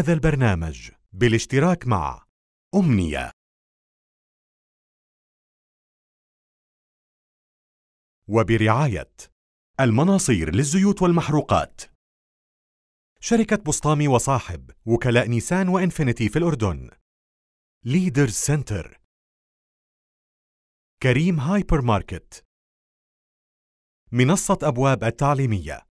هذا البرنامج بالاشتراك مع أمنية. وبرعاية المناصير للزيوت والمحروقات. شركة بسطامي وصاحب وكلاء نيسان وإنفينيتي في الأردن. ليدرز سنتر. كريم هايبر ماركت. منصة أبواب التعليمية.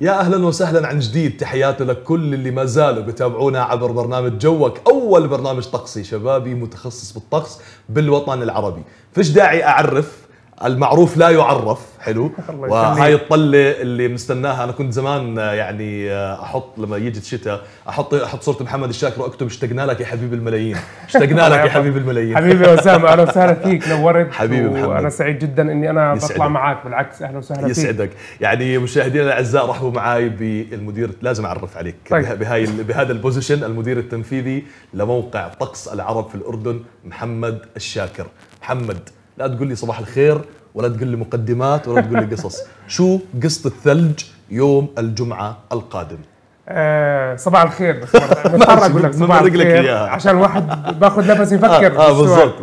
يا أهلا وسهلا عن جديد. تحياتي لكل اللي ما زالوا بيتابعونا عبر برنامج جوك. أول برنامج طقسي شبابي متخصص بالطقس بالوطن العربي. فيش داعي أعرف المعروف لا يعرف حلو وهاي. الطلة اللي مستناها أنا كنت زمان آه، يعني آه، أحط لما يجي الشتاء أحط أحط صورة محمد الشاكر وأكتب اشتقنا لك يا حبيب الملايين اشتقنا لك يا حبيب الملايين حبيبي اسامه أهلا وسهلا فيك نورت حبيبي محمد. وأنا سعيد جدا إني أنا يسعدك. بطلع معك بالعكس أهلا وسهلا فيك يسعدك يعني مشاهدينا الأعزاء رحبوا معي بالمدير لازم أعرف عليك طيب. طيب. بهاي بهذا البوزيشن المدير التنفيذي لموقع طقس العرب في الأردن محمد الشاكر محمد لا تقول لي صباح الخير ولا تقول لي مقدمات ولا تقول لي قصص شو قصة الثلج يوم الجمعة القادم آه صباح الخير بس مضطر أقول لك صباح لك الخير إياها. عشان الواحد باخذ نفس يفكر آه, آه. بالضبط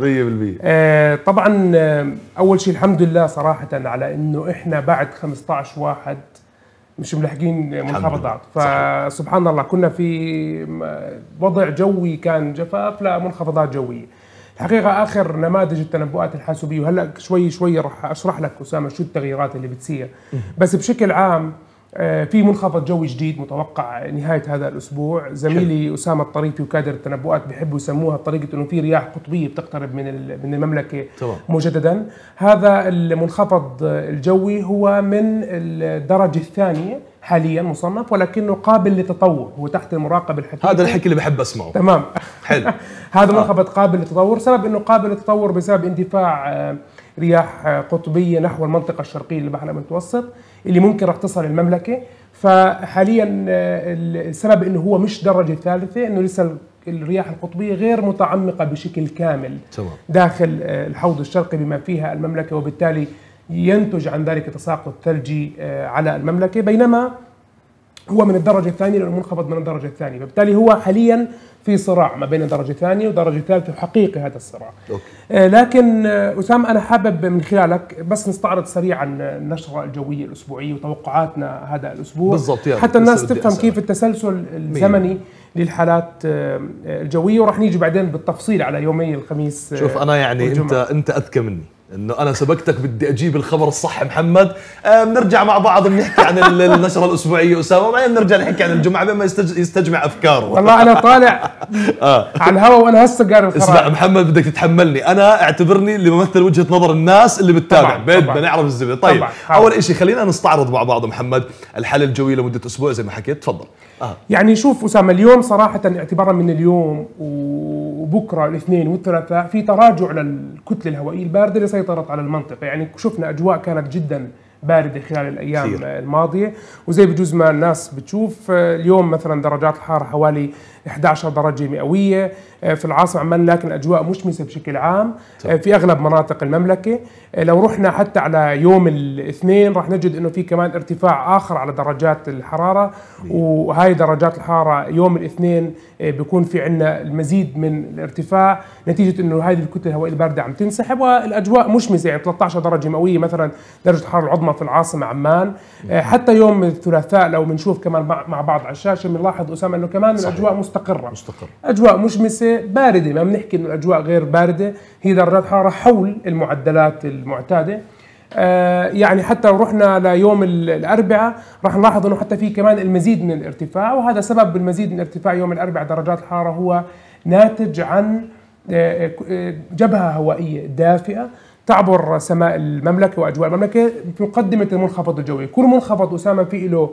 100% آه طبعا آه، أول شيء الحمد لله صراحة على إنه إحنا بعد 15 واحد مش ملحقين منخفضات. فسبحان الله كنا في وضع جوي كان جفاف لمنخفضات جوية الحقيقة آخر نماذج التنبؤات الحاسوبية وهلأ شوي شوي راح أشرح لك أسامة شو التغييرات اللي بتصير. بس بشكل عام في منخفض جوي جديد متوقع نهاية هذا الأسبوع. زميلي أسامة الطريفي وكادر التنبؤات بيحبوا يسموها بطريقة إنه في رياح قطبية بتقترب من من المملكة تمام. مجددا. هذا المنخفض الجوي هو من الدرجة الثانية حاليا مصنف ولكنه قابل للتطور هو تحت المراقبة الحكيمه هذا الحكي اللي بحب أسمعه. تمام. حلو. هذا منخفض قابل للتطور سبب إنه قابل للتطور بسبب اندفاع آه، رياح آه، قطبية نحو المنطقة الشرقية للبحر المتوسط. اللي ممكن راح تصل المملكة فحاليا آه، السبب إنه هو مش درجة ثالثة إنه لسه الرياح القطبية غير متعمقة بشكل كامل تمام. داخل آه، الحوض الشرقي بما فيها المملكة وبالتالي ينتج عن ذلك تساقط ثلجي آه، على المملكة بينما هو من الدرجة الثانية لأنه منخفض من الدرجة الثانية فبالتالي هو حاليا في صراع ما بين الدرجة الثانية والدرجة الثالثة وحقيقي هذا الصراع أوكي. آه، لكن آه، أسامة أنا حابب من خلالك بس نستعرض سريعا النشرة الجوية الأسبوعية وتوقعاتنا هذا الأسبوع بالضبط، يلا. حتى الناس تفهم أسألك. كيف التسلسل الزمني للحالات آه، الجوية وراح نيجي بعدين بالتفصيل على يومي الخميس آه، شوف أنا يعني والجمعة. أنت أذكى مني إنه أنا سبقتك بدي أجيب الخبر الصح محمد. آه بنرجع مع بعض بنحكي عن ال- النشرة الأسبوعية أسامة. وبعدين بنرجع نحكي عن الجمعة بما يستج- يستجمع أفكاره. والله أنا طالع على الهواء وأنا هسه قاري اسمع محمد بدك تتحملني. أنا أعتبرني اللي بمثل وجهة نظر الناس اللي بتتابع. بدنا. نعرف الزبده طيب طبعاً،. أول شيء خلينا نستعرض مع بعض محمد الحالة الجوية لمدة أسبوع زي ما حكيت. تفضل. آه. يعني شوف أسامة اليوم صراحة اعتبارا من اليوم وبكرة الاثنين والثلاثاء في تراجع للكتلة الهوائية الباردة اللي سيطرت على المنطقة. يعني شفنا أجواء كانت جدا باردة خلال الأيام كثير. الماضية. وزي بجوز ما الناس بتشوف آه، اليوم مثلا درجات الحرارة حوالي 11 درجة مئوية آه، في العاصمة عمان لكن الأجواء مشمسة بشكل عام آه، في أغلب مناطق المملكة. آه، لو رحنا حتى على يوم الاثنين راح نجد إنه في كمان ارتفاع آخر على درجات الحرارة وهاي درجات الحرارة يوم الاثنين بيكون في عندنا المزيد من الارتفاع نتيجة إنه هذه الكتلة الهوائيه الباردة عم تنسحب والأجواء مشمسة يعني 13 درجة مئوية مثلا درجة الحرارة العظمى في العاصمة عمان. حتى يوم الثلاثاء لو بنشوف كمان مع بعض على الشاشة بنلاحظ أسامة إنه كمان صحيح. الأجواء مستقرة. مستقر أجواء مشمسة باردة ما بنحكي إنه الاجواء غير باردة. هي درجات حراره حول المعدلات المعتادة. آه يعني حتى لو رحنا ليوم ال- الأربعاء راح نلاحظ إنه حتى في كمان المزيد من الارتفاع وهذا سبب المزيد من ارتفاع يوم الأربعاء درجات الحرارة هو ناتج عن آه، آه، جبهة هوائية دافئة تعبر سماء المملكة وأجواء المملكة في مقدمة المنخفض الجوي، كل منخفض أسامة في له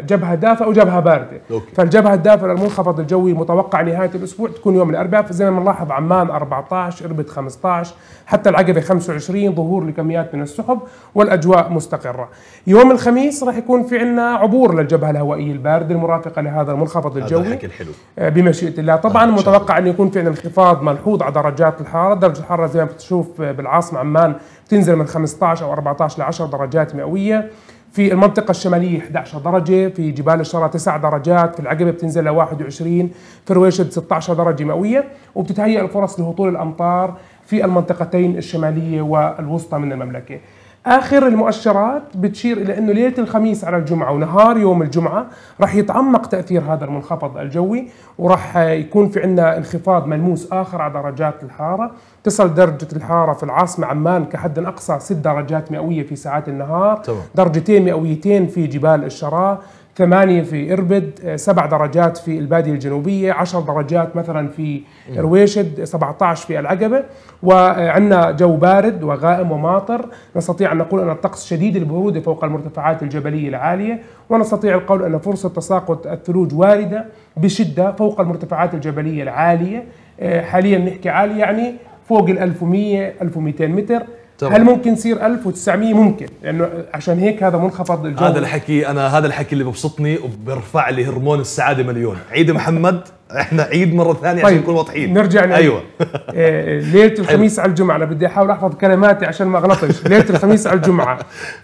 جبهة دافئة وجبهة باردة. أوكي. فالجبهة الدافئة للمنخفض الجوي متوقع نهايه الأسبوع تكون يوم الأربعاء زي ما بنلاحظ عمان 14 إربد 15 حتى العقبة 25 ظهور لكميات من السحب والأجواء مستقرة. يوم الخميس راح يكون في عندنا عبور للجبهة الهوائية الباردة المرافقة لهذا المنخفض هذا الجوي. الحكي الحلو. آه، بمشيئة الله. طبعا آه، متوقع انه يكون في عندنا انخفاض ملحوظ على درجات الحرارة. درجة الحرارة زي ما بتشوف آه، بالعاصمة عمان بتنزل من 15 أو 14 ل 10 درجات مئوية. في المنطقة الشمالية 11 درجة في جبال الشرى 9 درجات في العقبة بتنزل ل 21 في رويشد 16 درجة مئوية وبتتهيأ الفرص لهطول الأمطار في المنطقتين الشمالية والوسطى من المملكة. آخر المؤشرات بتشير إلى إنه ليلة الخميس على الجمعة ونهار يوم الجمعة راح يتعمق تأثير هذا المنخفض الجوي وراح يكون في عندنا انخفاض ملموس آخر على درجات الحراره تصل درجة الحراره في العاصمة عمان كحد أقصى 6 درجات مئوية في ساعات النهار. تمام. درجتين مئويتين في جبال الشراء ثمانية في إربد آه، سبع درجات في البادية الجنوبية عشر درجات مثلا في رويشد 17 في العقبة. وعندنا جو بارد وغائم وماطر. نستطيع أن نقول أن الطقس شديد البرودة فوق المرتفعات الجبلية العالية. ونستطيع القول أن فرصة تساقط الثلوج واردة بشدة فوق المرتفعات الجبلية العالية. آه، حاليا نحكي عالي يعني فوق ال 1100 1200 متر. تمام. هل ممكن يصير 1900 ممكن لأنه عشان هيك هذا منخفض الجو هذا الحكي أنا هذا الحكي اللي ببسطني وبرفع لي هرمون السعادة مليون. عيد محمد إحنا عيد مرة ثانية عشان نكون واضحين. نرجع نعيد. أيوه. آه، ليلة الخميس على الجمعة. أنا بدي أحاول أحفظ كلماتي عشان ما أغلطش. ليلة الخميس على الجمعة.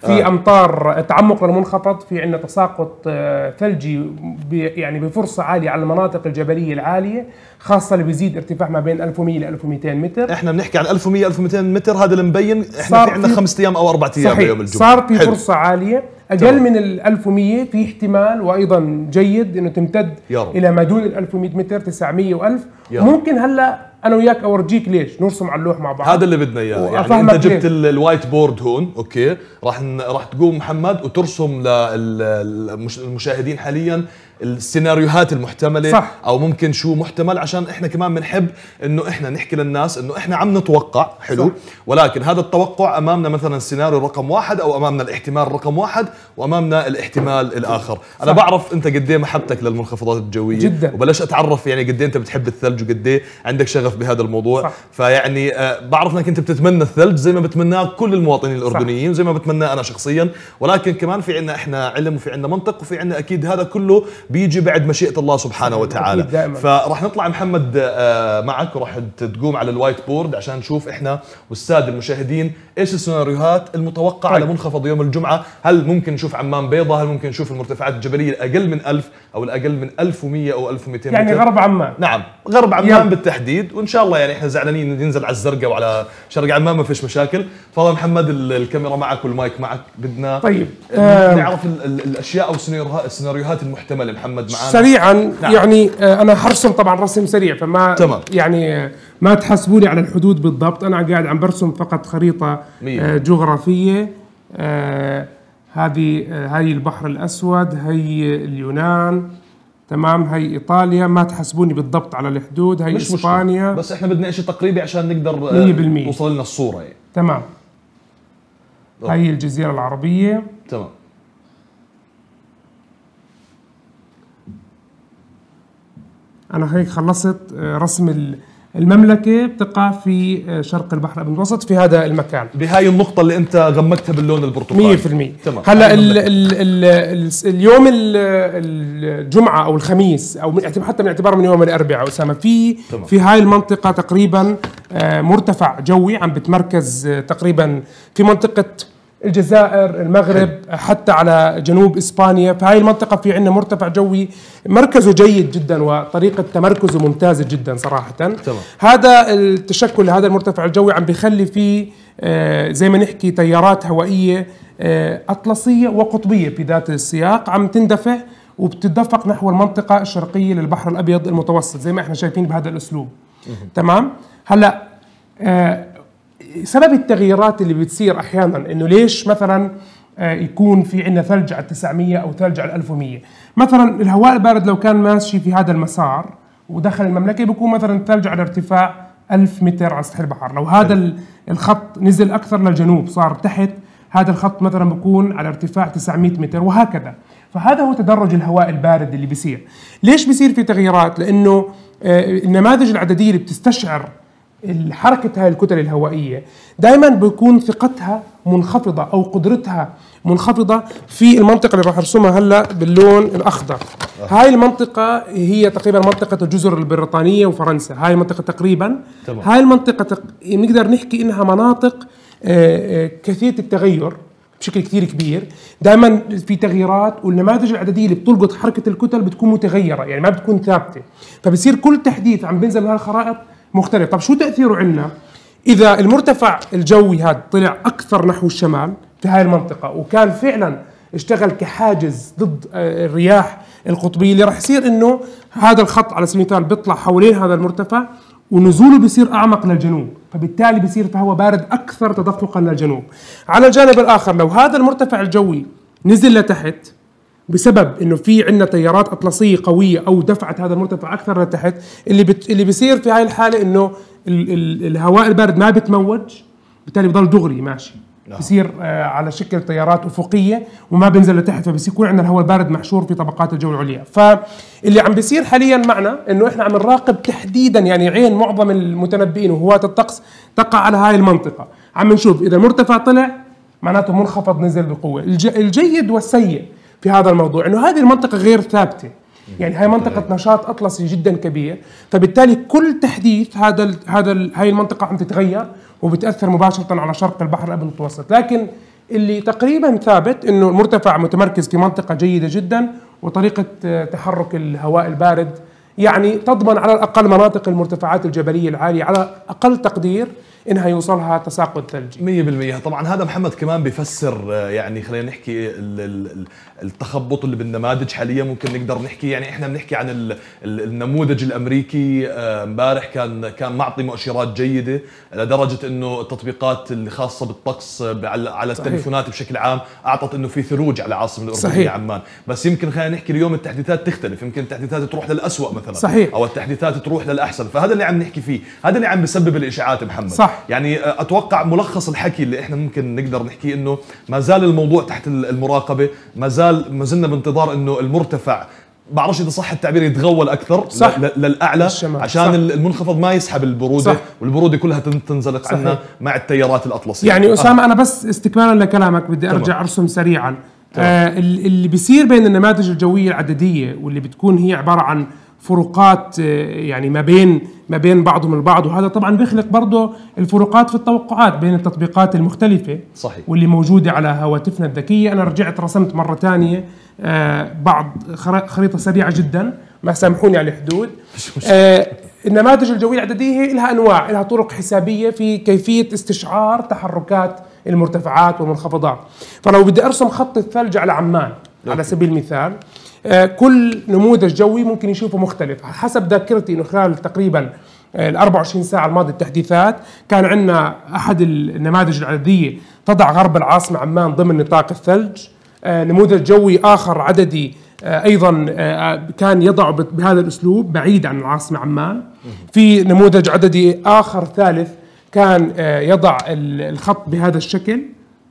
في أمطار تعمق للمنخفض. في عندنا تساقط آه، ثلجي ب- يعني بفرصة عالية على المناطق الجبلية العالية خاصة اللي بيزيد ارتفاع ما بين 1100 ل 1200 متر. إحنا بنحكي عن 1100 1200 متر. هذا اللي مبين إحنا في عندنا خمس أيام أو أربع أيام صحيح. ليوم الجمعة. صار في حلو. فرصة عالية. أقل. من ال 1100 في احتمال وأيضا جيد إنه تمتد يا رب. إلى ما دون ال 1100 متر 900 و1000 يا رب. ممكن هلأ أنا وياك أورجيك ليش نرسم على اللوح مع بعض هذا اللي بدنا إياه يعني أنت جبت ال whiteboard هون okay راح راح تقوم محمد وترسم للمشاهدين حاليا السيناريوهات المحتملة صح. أو ممكن شو محتمل عشان إحنا كمان بنحب إنه إحنا نحكي للناس إنه إحنا عم نتوقع حلو صح. ولكن هذا التوقع أمامنا مثلا السيناريو رقم واحد أو أمامنا الاحتمال رقم واحد وأمامنا الاحتمال الآخر أنا صح. بعرف أنت قد إيه محبتك للمنخفضات الجوية جدا. وبلش أتعرف يعني قد إيه أنت بتحب الثلج وقد إيه عندك شغف بهذا الموضوع صح. فيعني آه، بعرف إنك أنت بتتمنى الثلج زي ما بتمناه كل المواطنين الأردنيين وزي ما بتمناه أنا شخصيا ولكن كمان في عندنا إحنا علم وفي عندنا منطق وفي عندنا أكيد هذا كله بيجي بعد مشيئة الله سبحانه وتعالى. دائماً. فراح نطلع محمد آه، معك وراح تقوم على ال whiteboard عشان نشوف إحنا والسادة المشاهدين إيش السيناريوهات المتوقعة طيب. لمنخفض يوم الجمعة. هل ممكن نشوف عمان بيضاء هل ممكن نشوف المرتفعات الجبلية الأقل من 1000 أو الأقل من 1100 أو 1200 يعني متر؟ غرب عمان. نعم غرب عمان يلا. بالتحديد. وإن شاء الله يعني إحنا زعلانين ننزل على الزرقاء وعلى شرق عمان ما فيش مشاكل. تفضل محمد ال- الكاميرا معك والمايك معك. بدنا طيب،. نعرف ال- ال- الأشياء أو السيناريوهات المحتملة. محمد معنا سريعا نعم. يعني آه، أنا حرسم طبعا رسم سريع فما تمام. يعني آه، ما تحسبوا لي على الحدود بالضبط أنا قاعد عم برسم فقط خريطة مية. آه، جغرافية هذه هاي البحر الأسود هي اليونان تمام هي إيطاليا ما تحسبوني بالضبط على الحدود هي مش مشكلة إسبانيا بس إحنا بدنا شيء تقريبي عشان نقدر آه، مية بالمية. توصل لنا الصورة يعني تمام هي الجزيرة العربية تمام أنا هيك خلصت آه، رسم ال- المملكة بتقع في آه، شرق البحر المتوسط في هذا المكان. بهاي النقطة اللي أنت غمقتها باللون البرتقالي. 100% تمام. هلا ال ال ال ال اليوم ال- الجمعة أو الخميس أو من حتى من اعتبار من يوم الأربعاء اسامه في تمام. في هاي المنطقة تقريبا آه، مرتفع جوي عم بتمركز تقريبا في منطقة الجزائر المغرب حتى على جنوب إسبانيا. فهاي المنطقة في عندنا مرتفع جوي مركزه جيد جدا وطريقة تمركزه ممتازة جدا صراحة. تمام. هذا التشكل لهذا المرتفع الجوي عم بيخلي فيه آه، زي ما نحكي تيارات هوائية آه، أطلسية وقطبية في ذات السياق عم تندفع وبتتدفق نحو المنطقة الشرقية للبحر الأبيض المتوسط زي ما إحنا شايفين بهذا الأسلوب. تمام؟ هلأ آه، سبب التغييرات اللي بتصير أحيانا إنه ليش مثلا آه، يكون في عندنا ثلج على 900 أو ثلج على 1100 مثلا الهواء البارد لو كان ماشي في هذا المسار ودخل المملكة بيكون مثلا الثلج على ارتفاع 1000 متر على سطح البحر. لو هذا ال- الخط نزل أكثر للجنوب صار تحت هذا الخط مثلا بيكون على ارتفاع 900 متر وهكذا. فهذا هو تدرج الهواء البارد اللي بيصير. ليش بيصير في تغييرات؟ لأنه آه، النماذج العددية اللي بتستشعر الحركة هاي الكتل الهوائية. دائما بيكون ثقتها منخفضة أو قدرتها منخفضة في المنطقة اللي راح أرسمها هلأ باللون الأخضر. هاي المنطقة هي تقريبا منطقة الجزر البريطانية وفرنسا. هاي المنطقة تقريبا. تمام. هاي المنطقة تق... نقدر نحكي إنها مناطق آه، آه، كثيرة التغير بشكل كثير كبير. دائما في تغييرات والنماذج العددية اللي بتلقط حركة الكتل بتكون متغيرة يعني ما بتكون ثابتة. فبصير كل تحديث عم بينزل من هالخرائط مختلف. طب شو تاثيره عندنا؟ إذا المرتفع الجوي هذا طلع أكثر نحو الشمال في هاي المنطقة وكان فعلا اشتغل كحاجز ضد آه، الرياح القطبية اللي راح يصير إنه هذا الخط على سبيل المثال بيطلع حوالين هذا المرتفع ونزوله بيصير أعمق للجنوب فبالتالي بيصير فهو بارد أكثر تدفقا للجنوب. على الجانب الآخر لو هذا المرتفع الجوي نزل لتحت بسبب إنه في عندنا تيارات أطلسية قوية أو دفعت هذا المرتفع أكثر لتحت اللي بت اللي بيصير في هاي الحالة إنه ال ال الهواء البارد ما بتموج بالتالي بضل دغري ماشي. نعم. بصير آه على شكل تيارات أفقية وما بينزل لتحت فبصير يكون عندنا الهواء البارد محشور في طبقات الجو العليا. فاللي عم بيصير حاليا معنا إنه إحنا عم نراقب تحديدا يعني عين معظم المتنبئين وهواة الطقس تقع على هاي المنطقة. عم نشوف إذا المرتفع طلع معناته منخفض نزل بقوة. الج الجيد والسيء في هذا الموضوع إنه هذه المنطقة غير ثابتة. يعني هاي منطقة نشاط أطلسي جدا كبير، فبالتالي كل تحديث هذا ال هذا ال هاي المنطقة عم تتغير وبتأثر مباشرة على شرق البحر الأبيض المتوسط، لكن اللي تقريبا ثابت إنه المرتفع متمركز في منطقة جيدة جدا وطريقة آه، تحرك الهواء البارد. يعني تضمن على الأقل مناطق المرتفعات الجبلية العالية على أقل تقدير إنها يوصلها تساقط ثلجي. 100% طبعا هذا محمد كمان بيفسر آه، يعني خلينا نحكي ال- ال- ال- التخبط اللي بالنماذج حاليا ممكن نقدر نحكي يعني إحنا بنحكي عن ال- ال- النموذج الأمريكي آه، امبارح كان كان معطي مؤشرات جيدة لدرجة إنه التطبيقات اللي خاصة بالطقس آه، على. التليفونات بشكل عام أعطت إنه في ثلوج على العاصمة الأردنية صحيح. عمان بس يمكن خلينا نحكي اليوم التحديثات تختلف يمكن التحديثات تروح للأسوأ مثلا صحيح. أو التحديثات تروح للأحسن فهذا اللي عم نحكي فيه هذا اللي عم بسبب الإشاعات محمد صح. يعني أتوقع ملخص الحكي اللي إحنا ممكن نقدر نحكيه إنه ما زال الموضوع تحت المراقبة ما زال ما زلنا بانتظار إنه المرتفع بعرفش إذا صح التعبير يتغول أكثر صح. للأعلى الشمال. عشان صح. المنخفض ما يسحب البرودة صح. والبرودة كلها تن- تنزلق صحيح. عنا مع التيارات الأطلسية يعني أسامة أنا بس استكمالا لكلامك بدي تمام. أرجع أرسم سريعا آه ال- اللي بيصير بين النماذج الجوية العددية واللي بتكون هي عبارة عن فروقات آه، يعني ما بين ما بين بعضهم البعض. وهذا طبعا بيخلق برضه الفروقات في التوقعات بين التطبيقات المختلفة صحيح. واللي موجودة على هواتفنا الذكية. أنا رجعت رسمت مرة ثانية آه بعض خريطة سريعة جدا ما سامحوني على الحدود. آه النماذج الجوية العدديه هي لها أنواع لها طرق حسابية في كيفية استشعار تحركات المرتفعات والمنخفضات. فلو بدي أرسم خط الثلج على عمان على سبيل المثال كل نموذج جوي ممكن يشوفه مختلف. حسب ذاكرتي انه خلال تقريبا آه، ال 24 ساعة الماضية التحديثات كان عندنا أحد النماذج العددية تضع غرب العاصمة عمان ضمن نطاق الثلج. آه، نموذج جوي آخر عددي آه، أيضا آه، كان يضع بهذا الأسلوب بعيد عن العاصمة عمان. في نموذج عددي آخر ثالث كان آه، يضع ال- الخط بهذا الشكل.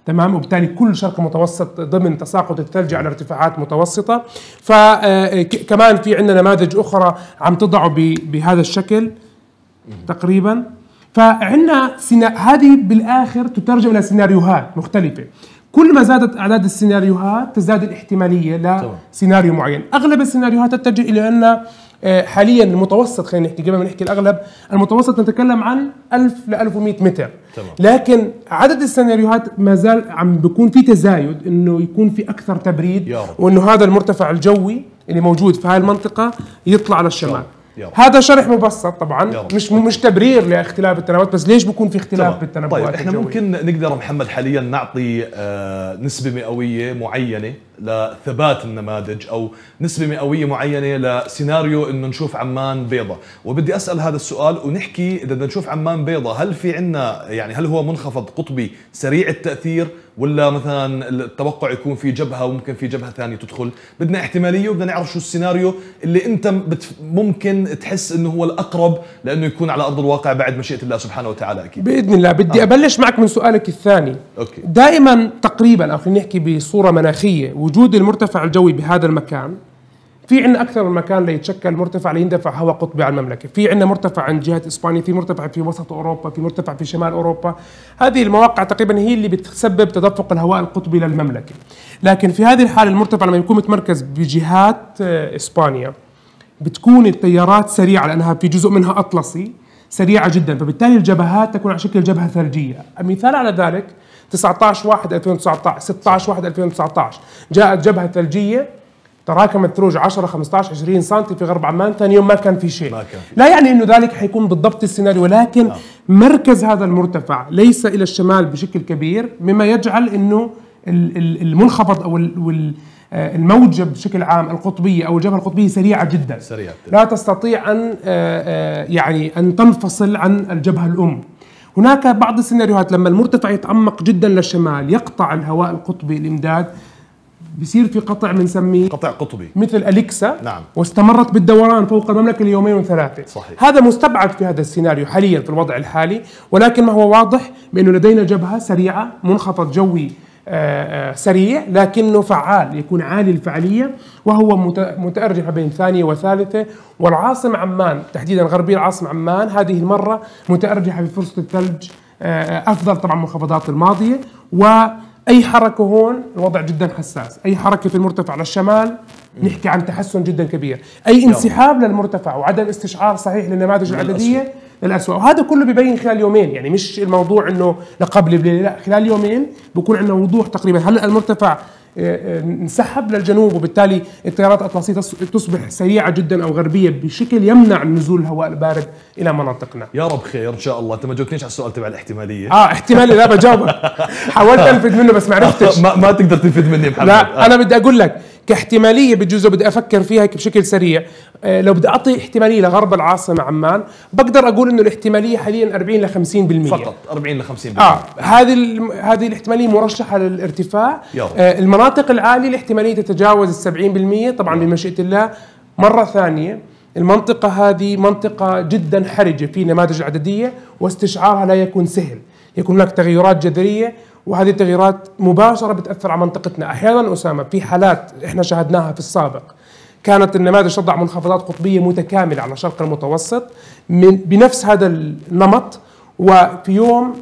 تمام؟ وبالتالي كل شرق المتوسط ضمن تساقط الثلج على ارتفاعات متوسطة. فكمان في عندنا نماذج أخرى عم تضعه ب- بهذا الشكل تقريبا. فعندنا. هذه بالآخر تترجم إلى سيناريوهات مختلفة. كل ما زادت أعداد السيناريوهات تزداد الاحتمالية لسيناريو معين أغلب السيناريوهات تتجه إلى أن آه، حاليا المتوسط خلينا نحكي قبل ما نحكي الأغلب المتوسط نتكلم عن 1000 ل 1100 متر تمام. لكن عدد السيناريوهات ما زال عم بيكون في تزايد إنه يكون في أكثر تبريد. وإنه هذا المرتفع الجوي اللي موجود في هاي المنطقة يطلع على رب. هذا شرح مبسط طبعا رب. مش مش تبرير لاختلاف التنبؤات بس ليش بيكون في اختلاف. بالتنبؤات طيب إحنا الجوية؟ ممكن نقدر محمد حاليا نعطي آه، نسبة مئوية معينة لثبات النماذج أو نسبة مئوية معينة لسيناريو إنه نشوف عمان بيضة. وبدي أسأل هذا السؤال ونحكي إذا بدنا نشوف عمان بيضة هل في عنا يعني هل هو منخفض قطبي سريع التأثير ولا مثلا التوقع يكون في جبهة وممكن في جبهة ثانية تدخل؟ بدنا احتمالية وبدنا نعرف شو السيناريو اللي أنت بت ممكن تحس إنه هو الأقرب لأنه يكون على أرض الواقع بعد مشيئة الله سبحانه وتعالى أكيد. بإذن الله. بدي آه. أبلش معك من سؤالك الثاني. أوكي. دائما تقريبا أو خلينا نحكي بصورة مناخية وجود المرتفع الجوي بهذا المكان في عندنا أكثر من مكان ليتشكل مرتفع ليندفع هواء قطبي على المملكة، في عندنا مرتفع عند جهة إسبانيا، في مرتفع في وسط أوروبا، في مرتفع في شمال أوروبا، هذه المواقع تقريبا هي اللي بتسبب تدفق الهواء القطبي للمملكة. لكن في هذه الحالة المرتفع لما يكون متمركز بجهات آه، إسبانيا بتكون التيارات سريعة لأنها في جزء منها أطلسي سريعة جدا. فبالتالي الجبهات تكون على شكل جبهة ثلجية. مثال على ذلك 19 1 2019 16 1 2019 جاءت جبهة ثلجية تراكمت ثلوج 10 15 20 سم في غرب عمان ثاني يوم ما كان في شيء. ما كان. لا يعني إنه ذلك حيكون بالضبط السيناريو ولكن نعم. مركز هذا المرتفع ليس إلى الشمال بشكل كبير مما يجعل إنه ال- ال- المنخفض أو آه، الموجة بشكل عام القطبية أو الجبهة القطبية سريعة جدا. سريعة. لا تستطيع أن آه، آه، يعني أن تنفصل عن الجبهة الأم. هناك بعض السيناريوهات لما المرتفع يتعمق جدا للشمال يقطع الهواء القطبي الإمداد بصير في قطع بنسميه قطع قطبي مثل أليكسا نعم. واستمرت بالدوران فوق المملكة ليومين وثلاثة صحيح. هذا مستبعد في هذا السيناريو حاليا في الوضع الحالي ولكن ما هو واضح بأنه لدينا جبهة سريعة منخفض جوي سريع لكنه فعال يكون عالي الفعالية وهو مت- متأرجح بين ثانية وثالثة. والعاصمه عمان تحديدا غربية العاصمه عمان هذه المرة متأرجحة بفرصه الثلج آه، أفضل طبعا من المنخفضات الماضية. وأي حركة هون؟ الوضع جدا حساس. أي حركة في المرتفع للشمال نحكي عن تحسن جدا كبير. أي انسحاب للمرتفع وعدم استشعار صحيح للنماذج العدديه للأسوأ. وهذا كله ببين خلال يومين يعني مش الموضوع إنه لقبل بليله لا خلال يومين بكون عندنا وضوح تقريبا. هلا المرتفع آه، آه، انسحب للجنوب وبالتالي التيارات الأطلسية تص- تصبح سريعة جدا أو غربية بشكل يمنع نزول الهواء البارد إلى مناطقنا؟ يا رب خير إن شاء الله. أنت ما جاوبتنيش على السؤال تبع الاحتمالية. آه احتمالي لا بجاوبك حاولت أنفذ منه بس ما عرفتش. ما, ما تقدر تنفذ مني محمد. لا أنا بدي أقول لك كاحتمالية بجوز بدي أفكر فيها هيك بشكل سريع. آه، لو بدي أعطي احتمالية لغرب العاصمة عمان بقدر أقول إنه الاحتمالية حاليا 40 ل 50% فقط 40 ل 50% آه هذه هذه الاحتمالية مرشحة للارتفاع. آه المناطق العالية الاحتمالية تتجاوز ال 70% طبعا بمشيئة الله مرة ثانية المنطقة هذه منطقة جدا حرجة في نماذج عددية واستشعارها لا يكون سهل. يكون هناك تغيرات جذرية وهذه التغيرات مباشرة بتأثر على منطقتنا أحيانا أسامة في حالات إحنا شاهدناها في السابق كانت النماذج تضع منخفضات قطبية متكاملة على شرق المتوسط من بنفس هذا النمط وفي يوم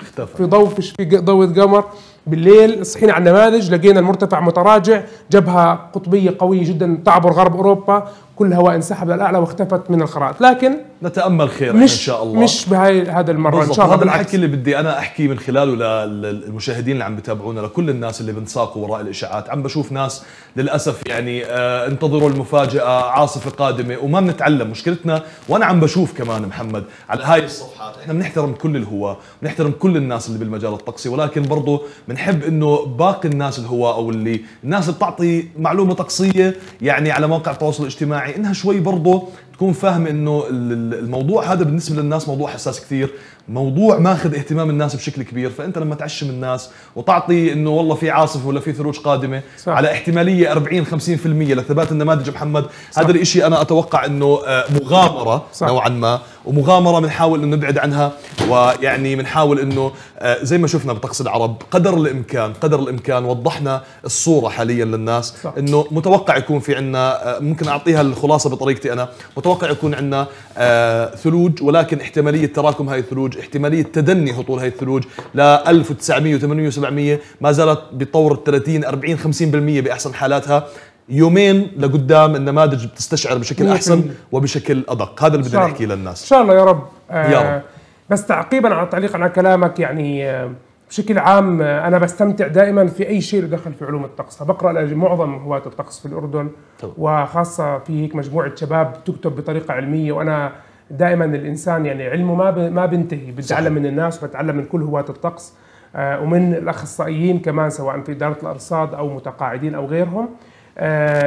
اختفى. في ضوء في في ضوء قمر بالليل صحينا على النماذج لقينا المرتفع متراجع جبهة قطبية قوية جدا تعبر غرب أوروبا كل الهواء انسحب للأعلى واختفت من الخرائط. لكن نتأمل خير مش ان شاء الله. مش بهاي هذا إن بالضبط. شاء الله هذا الحكي اللي بدي أنا احكي من خلاله للمشاهدين اللي عم بتابعونا لكل الناس اللي بنساقوا وراء الإشاعات. عم بشوف ناس للأسف يعني آه انتظروا المفاجأة عاصفة قادمة وما بنتعلم مشكلتنا. وأنا عم بشوف كمان محمد على هاي الصفحات إحنا بنحترم كل الهواة بنحترم كل الناس اللي بالمجال الطقسي. ولكن برضه بنحب إنه باقي الناس الهواة أو اللي الناس اللي بتعطي معلومة طقسية يعني على مواقع التواصل الاجتماعي إنها شوي برضه تكون فاهم إنه ال- ال- الموضوع هذا بالنسبة للناس موضوع حساس كثير موضوع ماخذ اهتمام الناس بشكل كبير فأنت لما تعشم الناس وتعطي إنه والله في عاصفة ولا في ثلوج قادمة صح. على احتمالية 40 50% لثبات النماذج محمد هذا الشيء أنا أتوقع إنه آه، مغامرة صح. نوعا ما ومغامرة بنحاول إنه نبعد عنها ويعني بنحاول إنه آه، زي ما شفنا بطقس العرب قدر الإمكان قدر الإمكان وضحنا الصورة حاليا للناس صح. إنه متوقع يكون في عندنا ممكن أعطيها الخلاصة بطريقتي أنا متوقع يكون عندنا آه، ثلوج ولكن احتمالية تراكم هاي الثلوج احتمالية تدني هطول هاي الثلوج ل 1900 و800 و700 ما زالت بتطور ال 30 40 50% بأحسن حالاتها يومين لقدام النماذج بتستشعر بشكل أحسن. وبشكل أدق هذا اللي بدنا. نحكيه ان للناس شاء الله يا رب آه يا رب. بس تعقيبا على تعليق على كلامك يعني آه بشكل عام آه أنا بستمتع دائما في أي شيء دخل في علوم الطقس بقرأ معظم هواة الطقس في الأردن طبعا. وخاصة في هيك مجموعة شباب تكتب بطريقة علمية وأنا دائما الإنسان يعني علمه ما ب- ما بينتهي بتعلم من الناس وبتعلم من كل هواة الطقس آه ومن الأخصائيين كمان سواء في إدارة الأرصاد أو متقاعدين أو غيرهم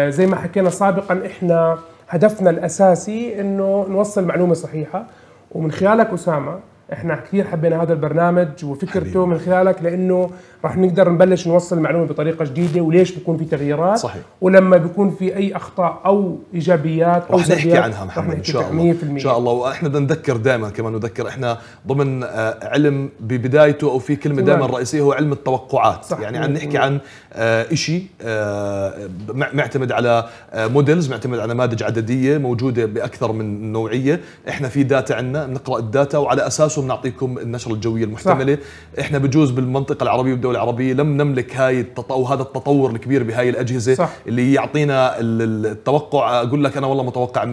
زي ما حكينا سابقا إحنا هدفنا الأساسي إنه نوصل معلومة صحيحة. ومن خلالك أسامة إحنا كثير حبينا هذا البرنامج وفكرته حبيبي. من خلالك لأنه راح نقدر نبلش نوصل المعلومة بطريقة جديدة وليش بيكون في تغييرات صحيح. ولما بيكون في أي أخطاء أو إيجابيات أو رح نحكي عنها رح محمد إن شاء الله 100% إن شاء الله وإحنا بدنا نذكر دائما كمان نذكر إحنا ضمن آه، علم ببدايته أو في كلمة. دائما رئيسية هو علم التوقعات صح. يعني عم نحكي عن آه، شيء آه، مع- معتمد على models معتمد على نماذج عددية موجودة بأكثر من نوعية إحنا في data عندنا بنقرا ال data وعلى اساسه اساسه بنعطيكم النشره الجويه المحتمله صح. إحنا بجوز بالمنطقة العربية والدول العربية لم نملك هاي التطور هذا التطور الكبير بهاي الأجهزة صح. اللي يعطينا التوقع أقول لك أنا والله متوقع 100%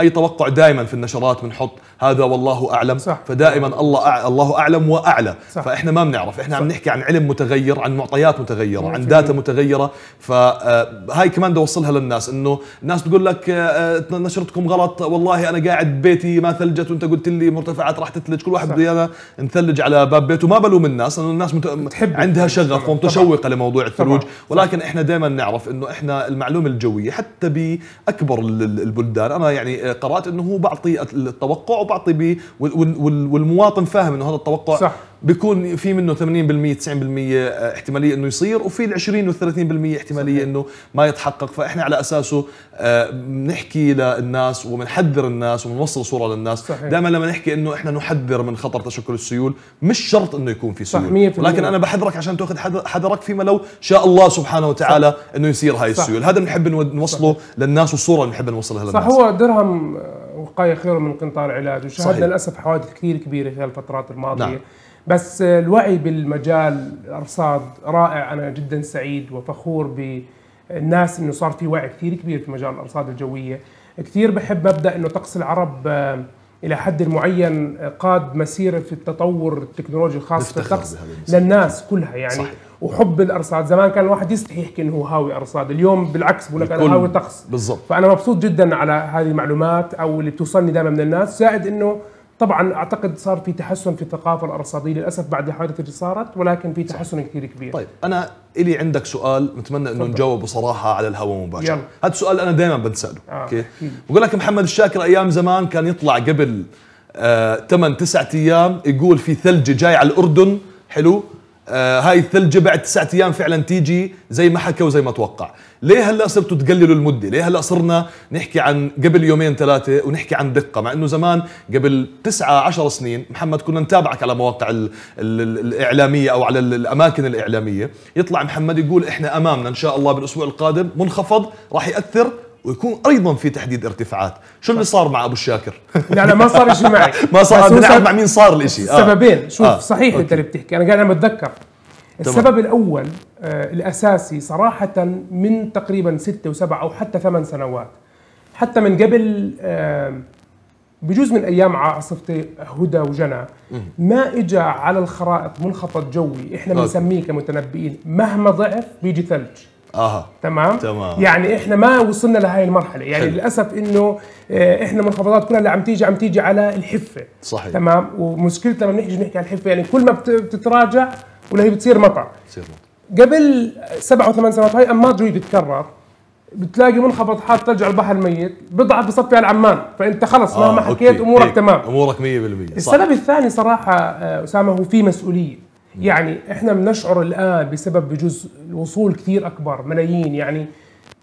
أي توقع دائما في النشرات بنحط هذا والله أعلم صح. فدائما الله أع... الله أعلم وأعلى صح. فإحنا ما بنعرف إحنا صح. عم نحكي عن علم متغير عن معطيات متغيرة عن data متغيرة فهاي كمان بدي أوصلها للناس إنه الناس تقول لك آه، نشرتكم غلط والله أنا قاعد ببيتي ما ثلجت وأنت قلت لي مرتفعات راح تثلج كل واحد بده ايانا نثلج على باب بيته. ما بلوم الناس انه الناس مت... تحب عندها شغف ومتشوقة لموضوع الثلوج. ولكن إحنا دائما نعرف إنه إحنا المعلومة الجوية حتى باكبر البلدان. أنا يعني قرأت إنه هو بعطي التوقع وبعطي بي والمواطن فاهم إنه هذا التوقع صح. بيكون في منه 80% 90% احتمالية إنه يصير وفي ال 20 و 30% احتمالية صحيح. إنه ما يتحقق. فإحنا على أساسه بنحكي آه، للناس وبنحذر الناس وبنوصل صورة للناس. دائما لما نحكي إنه إحنا نحذر من خطر تشكل السيول مش شرط إنه يكون في سيول. ولكن أنا بحذرك عشان تأخذ حذرك فيما لو شاء الله سبحانه وتعالى صح. إنه يصير هاي السيول. هذا بنحب نوصله صح. للناس والصورة اللي بنحب نوصلها للناس. صح هو درهم وقاية خير من قنطار علاج وشاهدنا للأسف حوادث كثير كبيرة خلال الفترات الماضية. نعم. بس الوعي بالمجال الارصاد رائع. أنا جدا سعيد وفخور بالناس إنه صار في وعي كثير كبير في مجال الأرصاد الجوية. كثير بحب مبدا إنه طقس العرب آه، إلى حد معين قاد مسيرة في التطور التكنولوجي الخاص في الطقس للناس كلها يعني. صحيح. وحب الأرصاد. زمان كان الواحد يستحي يحكي إنه هو هاوي أرصاد. اليوم بالعكس بقول لك أنا هاوي طقس. بالضبط. فأنا مبسوط جدا على هذه المعلومات أو اللي بتوصلني دائما من الناس. زائد إنه طبعا أعتقد صار في تحسن في الثقافة الأرصادية للأسف بعد الحوادث اللي صارت ولكن في تحسن كثير كبير. طيب أنا إلي عندك سؤال نتمنى إنه نجاوب بصراحه على الهواء مباشرة. هذا السؤال أنا دائما بنسأله آه. أوكي؟ بقول لك محمد الشاكر أيام زمان كان يطلع قبل آه 8 9 أيام يقول في ثلج جاي على الأردن حلو؟ آه هاي الثلجه بعد تسعة أيام فعلا تيجي زي ما حكى وزي ما توقع. ليه هلا صرتوا تقللوا المدة؟ ليه هلا صرنا نحكي عن قبل يومين ثلاثة ونحكي عن دقة؟ مع إنه زمان قبل تسعة عشر سنين محمد كنا نتابعك على مواقع ال ال الإعلامية أو على الأماكن الإعلامية. يطلع محمد يقول إحنا أمامنا إن شاء الله بالأسبوع القادم منخفض راح يأثر. ويكون أيضا في تحديد ارتفاعات. شو اللي صار مع أبو الشاكر؟ لا لا ما صار شيء معي. ما صار. بدنا مع مين صار الشيء آه. سببين. شوف آه. صحيح أنت اللي بتحكي. أنا قاعد عم بتذكر. السبب الأول آه الأساسي صراحة من تقريبا ستة وسبع أو حتى ثمان سنوات. حتى من قبل آه بجوز من أيام عاصفه هدى وجنى. ما اجى على الخرائط منخفض جوي. إحنا بنسميه كمتنبئين. مهما ضعف بيجي ثلج. أها تمام؟ تمام. يعني إحنا ما وصلنا لهي المرحلة. يعني حلو. للأسف إنه آه، إحنا منخفضات كلها اللي عم تيجي عم تيجي على الحفة. صحيح. تمام؟ ومشكلتنا لما نحكي نحكي عن الحفة يعني كل ما بتتراجع ولا هي بتصير مطر. بتصير مطر. قبل سبع أو ثمان سنوات هاي انماط جوي تتكرر بتلاقي منخفض ثلج على البحر الميت بضعف بصفي على عمان فأنت خلص مهما آه حكيت أمورك هيك. تمام. أمورك 100% السبب الثاني صراحة آه، أسامة هو في مسؤولية. يعني إحنا بنشعر الآن بسبب بجزء الوصول كثير أكبر ملايين. يعني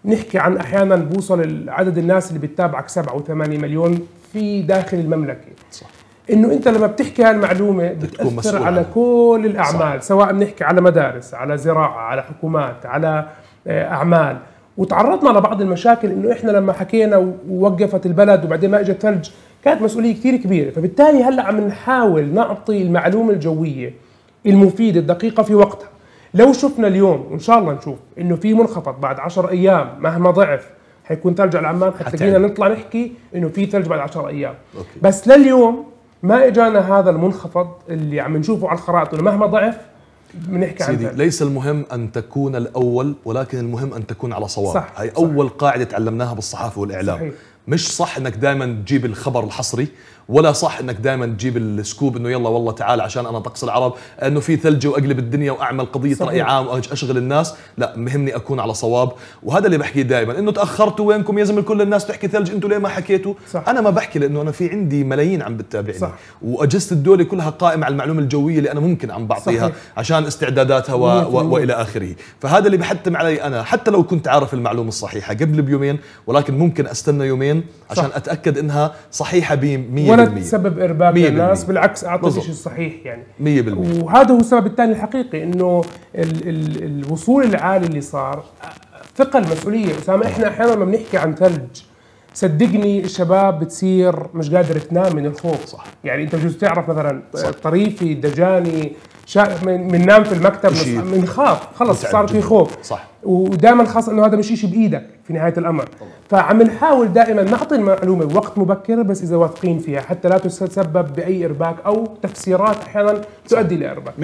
نحكي عن أحيانا بوصل عدد الناس اللي بتتابعك 7 و8 مليون في داخل المملكة. صح. إنه أنت لما بتحكي هالمعلومة بتأثر على كل الأعمال صح. سواء بنحكي على مدارس على زراعة على حكومات على آه، أعمال. وتعرضنا لبعض المشاكل إنه إحنا لما حكينا ووقفت البلد وبعدين ما إجت ثلج كانت مسؤولية كثير كبيرة. فبالتالي هلأ عم نحاول نعطي المعلومة الجوية. المفيده الدقيقه في وقتها لو شفنا اليوم وإن شاء الله نشوف إنه في منخفض بعد 10 أيام مهما ضعف حيكون ثلج على عمان حتلاقينا نطلع نحكي إنه في ثلج بعد 10 أيام أوكي. بس لليوم ما إجانا هذا المنخفض اللي عم نشوفه على الخرائط إنه مهما ضعف بنحكي سيدي عنه. ليس المهم أن تكون الأول ولكن المهم أن تكون على صواب صح هاي صح أول قاعدة تعلمناها بالصحافة والإعلام صحيح. مش صح إنك دائما تجيب الخبر الحصري ولا صح إنك دائما تجيب السكوب إنه يلا والله تعال عشان أنا طقس العرب إنه في ثلج وأقلب الدنيا وأعمل قضية صحيح. رأي عام واشغل الناس لا مهمني أكون على صواب وهذا اللي بحكيه دائما إنه تاخرتوا وينكم يا كل الناس تحكي ثلج أنتم ليه ما حكيتوا صح. أنا ما بحكي لأنه أنا في عندي ملايين عم بتتابعني صح. واجهزه الدولة كلها قائمة على المعلومة الجوية اللي أنا ممكن عم بعطيها صحيح. عشان استعداداتها و... و... وإلى آخره فهذا اللي بحتم علي أنا حتى لو كنت عارف المعلومة الصحيحة قبل بيومين ولكن ممكن أستنى يومين عشان صح. أتأكد إنها صحيحة ب 100% ولا تسبب ارباك للناس بالعكس اعطى الشيء الصحيح يعني. 100% وهذا هو السبب الثاني الحقيقي إنه ال ال الوصول العالي اللي صار ثقل مسؤوليه أسامة إحنا أحيانا لما بنحكي عن ثلج صدقني الشباب بتصير مش قادر تنام من الخوف. صح. يعني أنت بجوز تعرف مثلا طريفي دجاني شا... من, من نام في المكتب شيء من خاف خلص صار في. خوف. صح. ودائما خاصة إنه هذا مش شيء بإيدك في نهاية الأمر. فعم نحاول دائما نعطي المعلومة بوقت مبكر بس إذا واثقين فيها حتى لا تتسبب بأي إرباك أو تفسيرات أحيانا تؤدي لارباك 100%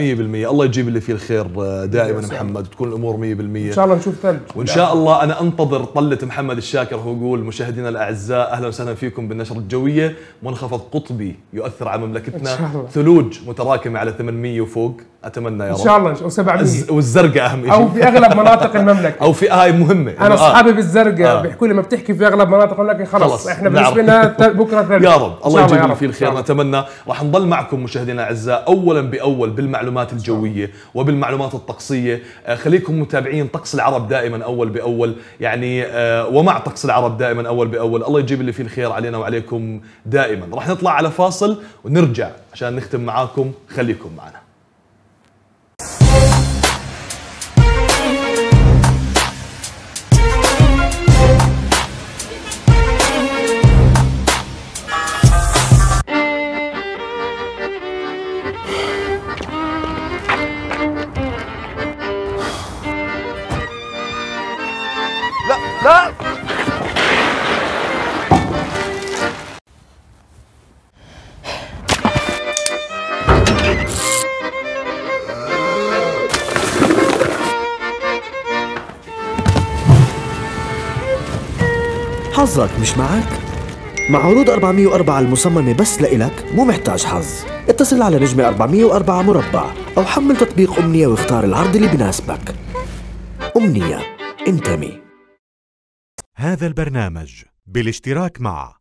الله يجيب اللي فيه الخير آه، دائما. محمد. وتكون الأمور 100% إن شاء الله نشوف ثلج. وإن شاء الله أنا أنتظر طلة محمد الشاكر. هو يقول مشاهدينا الأعزاء أهلا وسهلا فيكم بالنشرة الجوية. منخفض قطبي يؤثر على مملكتنا. ثلوج متراكمة على 800 وفوق. أتمنى يا إن رب. شاء الله أو 700 الز- والزرقاء أهم أو شيء في أغلب مناطق المملكة. أو في هاي مهمة. أنا آه. أصحابي بالزرقاء آه. بيحكوا لي ما بتحكي في أغلب مناطق المملكة خلص, خلص، إحنا نعرف. بالنسبة لنا بكرة ثلج يا رب. الله يجيب لنا رب. فيه الخير نتمنى راح نضل معكم مشاهدينا الاعزاء اولا بأول بالمعلومات الجوية وبالمعلومات الطقسية. آه، خليكم متابعين طقس العرب دائما أول بأول. يعني آه، ومع طقس العرب دائما أول بأول. الله يجيب اللي فيه الخير علينا وعليكم دائما. راح نطلع على فاصل ونرجع عشان نختم معاكم. خليكم معنا. حظك مش معك؟ مع عروض 404 المصممة بس لإلك مو محتاج حظ. اتصل على نجمة 404 مربع أو حمل تطبيق أمنية واختار العرض اللي بناسبك. أمنية انتمي. هذا البرنامج بالاشتراك مع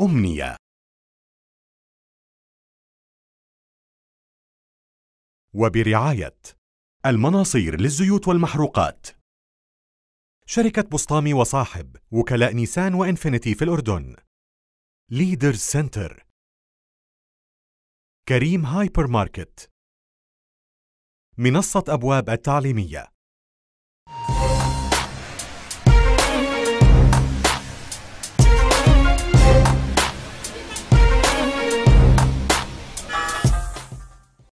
أمنية. وبرعاية المناصير للزيوت والمحروقات. شركة بسطامي وصاحب وكلاء نيسان وإنفينيتي في الأردن. ليدرز سنتر كريم هايبر ماركت. منصة أبواب التعليمية.